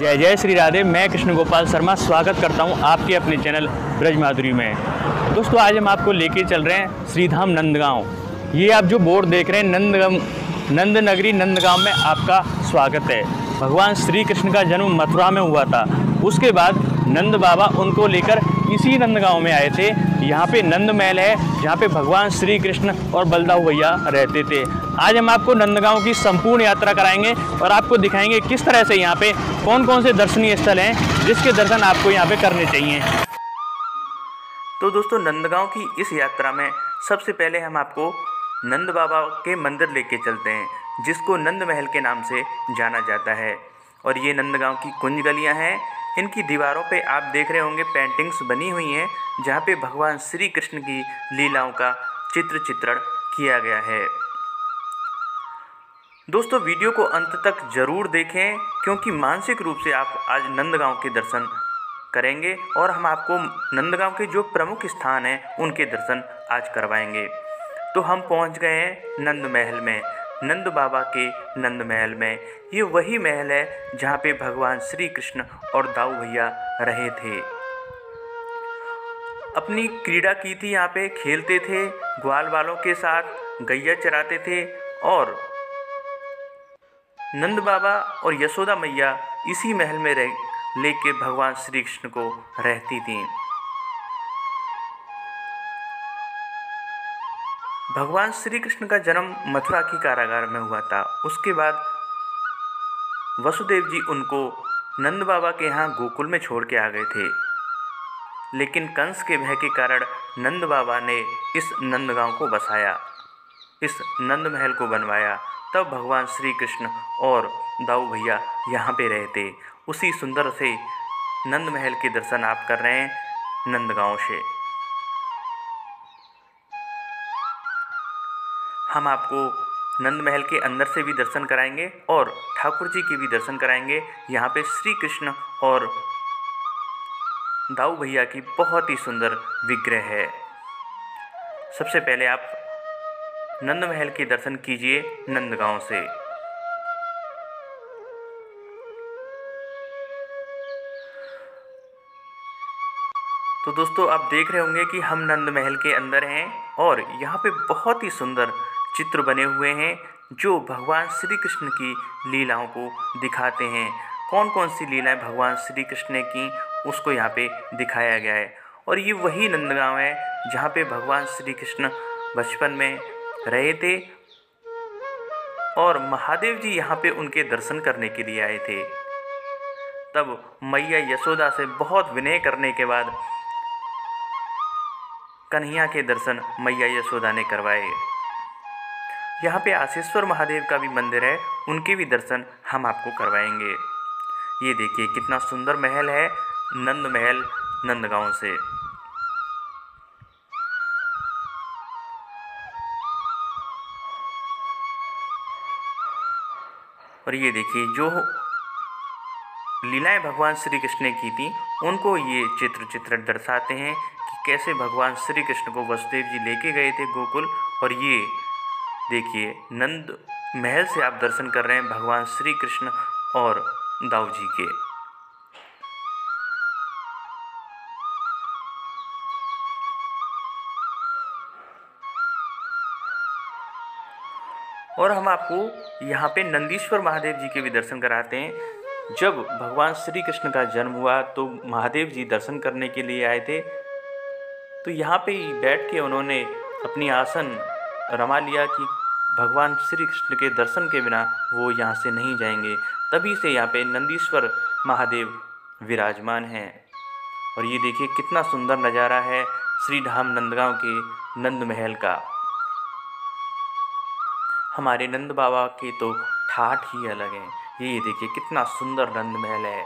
जय जय श्री राधे, मैं कृष्ण गोपाल शर्मा, स्वागत करता हूँ आपके अपने चैनल ब्रज माधुरी में। दोस्तों, आज हम आपको लेके चल रहे हैं श्रीधाम नंदगांव। ये आप जो बोर्ड देख रहे हैं नंदगांव नंद नगरी नंदगांव में आपका स्वागत है। भगवान श्री कृष्ण का जन्म मथुरा में हुआ था। उसके बाद नंद बाबा उनको लेकर इसी नंदगांव में आए थे। यहाँ पे नंद महल है, जहाँ पे भगवान श्री कृष्ण और बलदाऊ भैया रहते थे। आज हम आपको नंदगांव की संपूर्ण यात्रा कराएँगे और आपको दिखाएँगे किस तरह से यहाँ पे कौन कौन से दर्शनीय स्थल हैं, जिसके दर्शन आपको यहाँ पे करने चाहिए। तो दोस्तों, नंदगांव की इस यात्रा में सबसे पहले हम आपको नंद बाबा के मंदिर लेके चलते हैं, जिसको नंद महल के नाम से जाना जाता है। और ये नंदगांव की कुंज गलियाँ हैं इनकी दीवारों पे आप देख रहे होंगे पेंटिंग्स बनी हुई हैं, जहाँ पे भगवान श्री कृष्ण की लीलाओं का चित्र चित्रण किया गया है। दोस्तों, वीडियो को अंत तक ज़रूर देखें, क्योंकि मानसिक रूप से आप आज नंदगांव के दर्शन करेंगे और हम आपको नंदगांव के जो प्रमुख स्थान हैं, उनके दर्शन आज करवाएँगे। तो हम पहुँच गए हैं नंद महल में। नंद बाबा के नंद महल में। ये वही महल है जहाँ पे भगवान श्री कृष्ण और दाऊ भैया रहे थे। अपनी क्रीड़ा की थी यहाँ पे, खेलते थे, ग्वाल वालों के साथ, गैया चराते थे और नंद बाबा और यशोदा मैया इसी महल में रह, लेके भगवान श्री कृष्ण को रहती थीं। भगवान श्री कृष्ण का जन्म मथुरा की कारागार में हुआ था। उसके बाद वसुदेव जी उनको नंद बाबा के यहाँ गोकुल में छोड़ के आ गए थे। लेकिन कंस के भय के कारण नंद बाबा ने इस नंदगांव को बसाया, इस नंद महल को बनवाया। तब भगवान श्री कृष्ण और दाऊ भैया यहाँ पे रहे थे। उसी सुंदर से नंद महल के दर्शन आप कर रहे हैं नंदगांव से। हम आपको नंद महल के अंदर से भी दर्शन कराएँगे और ठाकुर जी के भी दर्शन कराएँगे। यहाँ पे श्री कृष्ण और दाऊ भैया की बहुत ही सुंदर विग्रह है। सबसे पहले आप नंद महल के दर्शन कीजिए नंदगांव से। तो दोस्तों, आप देख रहे होंगे कि हम नंद महल के अंदर हैं और यहाँ पे बहुत ही सुंदर चित्र बने हुए हैं, जो भगवान श्री कृष्ण की लीलाओं को दिखाते हैं। कौन कौन सी लीलाएँ भगवान श्री कृष्ण ने की, उसको यहाँ पे दिखाया गया है। और ये वही नंदगांव है, जहाँ पे भगवान श्री कृष्ण बचपन में रहे थे और महादेव जी यहाँ पे उनके दर्शन करने के लिए आए थे। तब मैया यशोदा से बहुत विनय करने के बाद कन्हैया के दर्शन मैया यशोदा ने करवाए। यहाँ पे आशेश्वर महादेव का भी मंदिर है, उनके भी दर्शन हम आपको करवाएँगे। ये देखिए कितना सुंदर महल है, नंद महल, नंदगांव से। और ये देखिए, जो लीलाएँ भगवान श्री कृष्ण ने की थी, उनको ये चित्र चित्र दर्शाते हैं कि कैसे भगवान श्री कृष्ण को वसुदेव जी लेके गए थे गोकुल, और ये देखिए, नंद महल से आप दर्शन कर रहे हैं भगवान श्री कृष्ण और दाऊ जी के। और हम आपको यहाँ पे नंदीश्वर महादेव जी के भी दर्शन कराते हैं। जब भगवान श्री कृष्ण का जन्म हुआ तो महादेव जी दर्शन करने के लिए आए थे। तो यहाँ पे ही बैठ के उन्होंने अपनी आसन रमा लिया कि भगवान श्री कृष्ण के दर्शन के बिना वो यहाँ से नहीं जाएँगे। तभी से यहाँ पे नंदीश्वर महादेव विराजमान हैं। और ये देखिए कितना सुंदर नज़ारा है श्री धाम नंदगांव के नंद महल का। हमारे नंद बाबा के तो ठाठ ही अलग हैं। ये देखिए कितना सुंदर नंद महल है।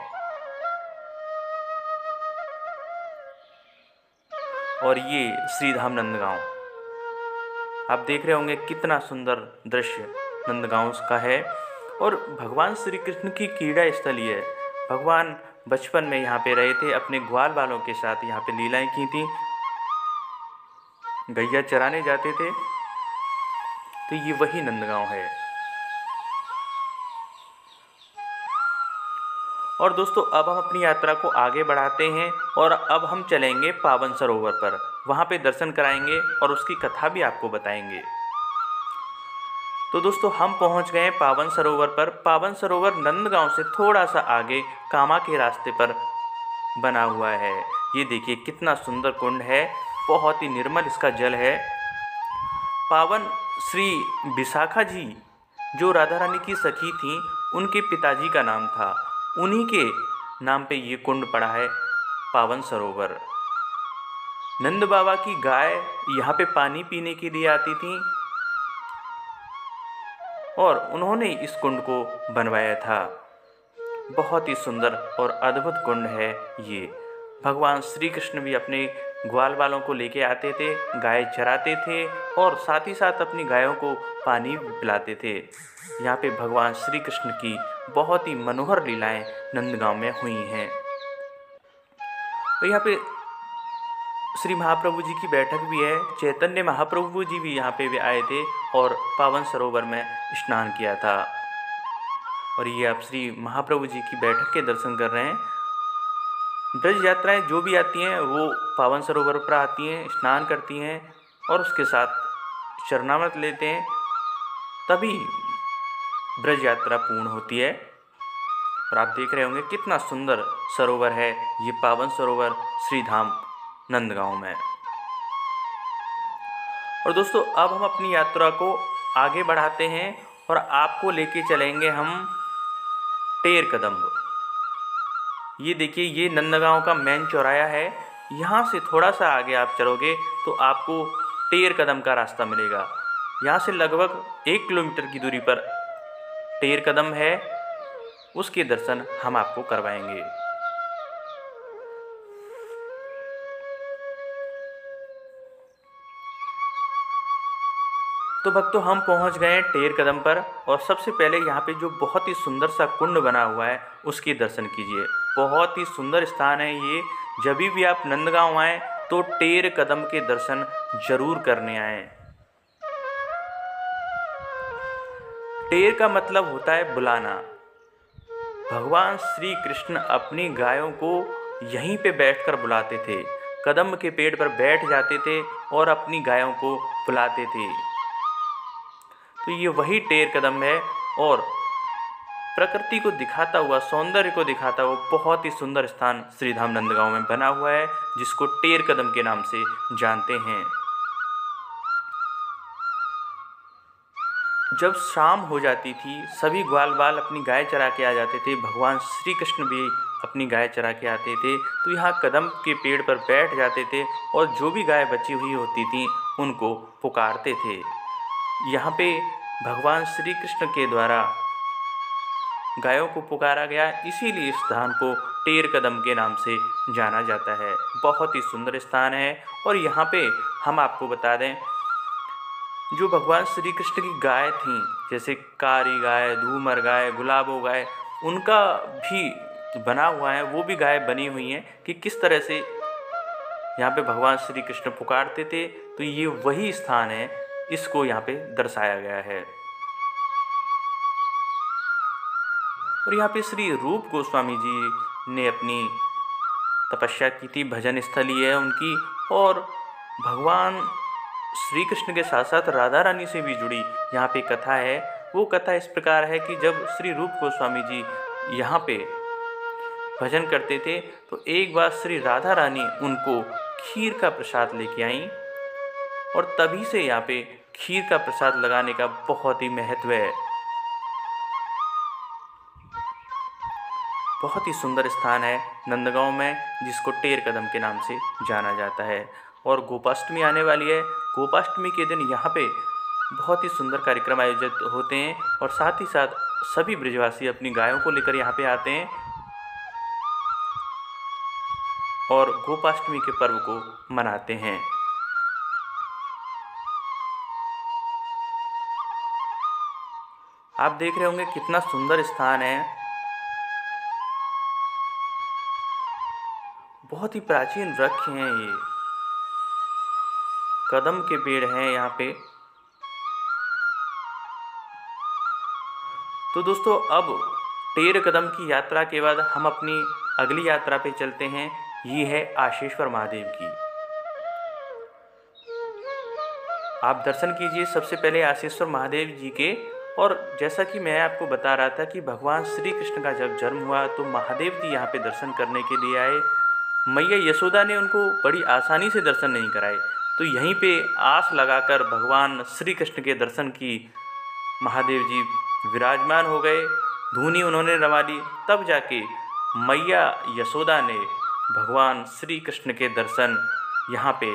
और ये श्री धाम नंदगांव। आप देख रहे होंगे कितना सुंदर दृश्य नंदगांव का है। और भगवान श्री कृष्ण की क्रीड़ा स्थल ये है। भगवान बचपन में यहाँ पे रहे थे, अपने ग्वाल वालों के साथ यहाँ पे लीलाएँ की थी। गैया चराने जाते थे। तो ये वही नंदगांव है। और दोस्तों, अब हम अपनी यात्रा को आगे बढ़ाते हैं और अब हम चलेंगे पावन सरोवर पर। वहाँ पे दर्शन कराएँगे और उसकी कथा भी आपको बताएँगे। तो दोस्तों, हम पहुँच गए पावन सरोवर पर। पावन सरोवर नंदगांव से थोड़ा सा आगे कामा के रास्ते पर बना हुआ है। ये देखिए, कितना सुंदर कुंड है। बहुत ही निर्मल इसका जल है। पावन श्री विशाखा जी, जो राधा रानी की सखी थी, उनके पिताजी का नाम था। उन्हीं के नाम पे ये कुंड पड़ा है पावन सरोवर। नंद बाबा की गाय यहाँ पे पानी पीने के लिए आती थी और उन्होंने इस कुंड को बनवाया था। बहुत ही सुंदर और अद्भुत कुंड है ये। भगवान श्री कृष्ण भी अपने ग्वाल वालों को लेके आते थे, गाय चराते थे और साथ ही साथ अपनी गायों को पानी पिलाते थे। यहाँ पे भगवान श्री कृष्ण की बहुत ही मनोहर लीलाएँ नंदगांव में हुई हैं। और यहाँ पे श्री महाप्रभु जी की बैठक भी है, चैतन्य महाप्रभु जी भी यहाँ पे भी आए थे और पावन सरोवर में स्नान किया था। और ये आप श्री महाप्रभु जी की बैठक के दर्शन कर रहे हैं। ब्रज यात्राएँ जो भी आती हैं, वो पावन सरोवर पर आती हैं, स्नान करती हैं और उसके साथ चरणामृत लेते हैं। तभी ब्रज यात्रा पूर्ण होती है। और आप देख रहे होंगे कितना सुंदर सरोवर है, ये पावन सरोवर, श्रीधाम। नंदगांव में। और दोस्तों, अब हम अपनी यात्रा को आगे बढ़ाते हैं और आपको लेके चलेंगे हम टेर कदम। ये देखिए, ये नंदगांव का मेन चौराया है। यहाँ से थोड़ा सा आगे आप चलोगे तो आपको टेर कदम का रास्ता मिलेगा। यहाँ से लगभग एक किलोमीटर की दूरी पर टेर कदम है। उसके दर्शन हम आपको करवाएँगे। तो भक्तों, हम पहुँच गए टेर कदम पर और सबसे पहले यहाँ पे जो बहुत ही सुंदर सा कुंड बना हुआ है, उसके दर्शन कीजिए। बहुत ही सुंदर स्थान है ये। जब भी आप नंदगांव आए तो टेर कदम के दर्शन ज़रूर करने आए। टेर का मतलब होता है बुलाना। भगवान श्री कृष्ण अपनी गायों को यहीं पे बैठकर बुलाते थे। कदम के पेड़ पर बैठ जाते थे और अपनी गायों को बुलाते थे। तो ये वही टेर कदम है और प्रकृति को दिखाता हुआ, सौंदर्य को दिखाता हुआ बहुत ही सुंदर स्थान श्रीधाम नंदगांव में बना हुआ है, जिसको टेर कदम के नाम से जानते हैं। जब शाम हो जाती थी, सभी ग्वाल बाल अपनी गाय चरा के आ जाते थे, भगवान श्री कृष्ण भी अपनी गाय चरा के आते थे तो यहाँ कदम के पेड़ पर बैठ जाते थे और जो भी गाय बची हुई होती थी, उनको पुकारते थे। यहाँ पे भगवान श्री कृष्ण के द्वारा गायों को पुकारा गया। इसीलिए इस स्थान को टेर कदम के नाम से जाना जाता है। बहुत ही सुंदर स्थान है और यहाँ पे हम आपको बता दें, जो भगवान श्री कृष्ण की गाय थी, जैसे कारी गाय, धूमर गाय, गुलाबो गाय, उनका भी बना हुआ है। वो भी गाय बनी हुई हैं कि किस तरह से यहाँ पे भगवान श्री कृष्ण पुकारते थे। तो ये वही स्थान है इसको यहाँ पे दर्शाया गया है। और यहाँ पे श्री रूप गोस्वामी जी ने अपनी तपस्या की थी, भजन स्थली है उनकी, और भगवान श्री कृष्ण के साथ साथ राधा रानी से भी जुड़ी यहाँ पे कथा है। वो कथा इस प्रकार है कि जब श्री रूप गोस्वामी जी यहाँ पे भजन करते थे तो एक बार श्री राधा रानी उनको खीर का प्रसाद लेके आई, और तभी से यहाँ पे खीर का प्रसाद लगाने का बहुत ही महत्व है। बहुत ही सुंदर स्थान है नंदगांव में, जिसको टेर कदम के नाम से जाना जाता है। और गोपाष्टमी आने वाली है। गोपाष्टमी के दिन यहाँ पे बहुत ही सुंदर कार्यक्रम आयोजित होते हैं और साथ ही साथ सभी ब्रजवासी अपनी गायों को लेकर यहाँ पे आते हैं। और गोपाष्टमी के पर्व को मनाते हैं। आप देख रहे होंगे कितना सुंदर स्थान है। बहुत ही प्राचीन वृक्ष हैं ये। कदम के पेड़ हैं यहाँ पे। तो दोस्तों, अब तेरह कदम की यात्रा के बाद हम अपनी अगली यात्रा पे चलते हैं। ये है आशीश्वर महादेव की। आप दर्शन कीजिए सबसे पहले आशीश्वर महादेव जी के और जैसा कि मैं आपको बता रहा था कि भगवान श्री कृष्ण का जब जन्म हुआ तो महादेव जी यहाँ पे दर्शन करने के लिए आए। मैया यशोदा ने उनको बड़ी आसानी से दर्शन नहीं कराए। तो यहीं पे आस लगाकर भगवान श्री कृष्ण के दर्शन की महादेव जी विराजमान हो गए। धूनी उन्होंने रवा ली तब जाके मैया यशोदा ने भगवान श्री कृष्ण के दर्शन यहाँ पे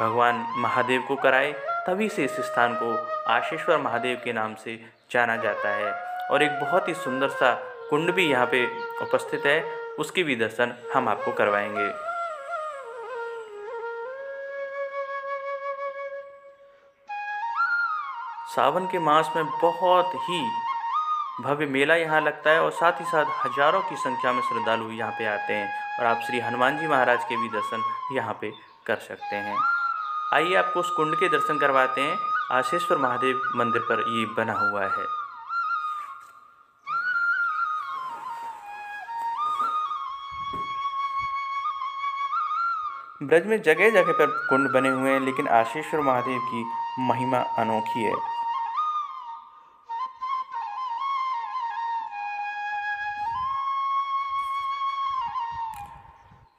भगवान महादेव को कराए। तभी से इस स्थान को आशीश्वर महादेव के नाम से जाना जाता है। और एक बहुत ही सुंदर सा कुंड भी यहाँ पे उपस्थित है। उसके भी दर्शन हम आपको करवाएँगे। सावन के मास में बहुत ही भव्य मेला यहाँ लगता है और साथ ही साथ हज़ारों की संख्या में श्रद्धालु यहाँ पे आते हैं और आप श्री हनुमान जी महाराज के भी दर्शन यहाँ पे कर सकते हैं। आइए आपको उस कुंड के दर्शन करवाते हैं। आशेश्वर महादेव मंदिर पर ये बना हुआ है। ब्रज में जगह जगह पर कुंड बने हुए हैं, लेकिन आशीश्वर महादेव की महिमा अनोखी है।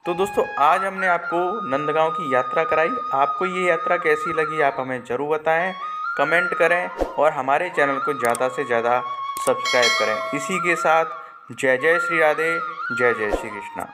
तो दोस्तों, आज हमने आपको नंदगांव की यात्रा कराई। आपको ये यात्रा कैसी लगी, आप हमें ज़रूर बताएँ, कमेंट करें और हमारे चैनल को ज़्यादा से ज़्यादा सब्सक्राइब करें। इसी के साथ, जय जय श्री राधे, जय जय श्री कृष्णा।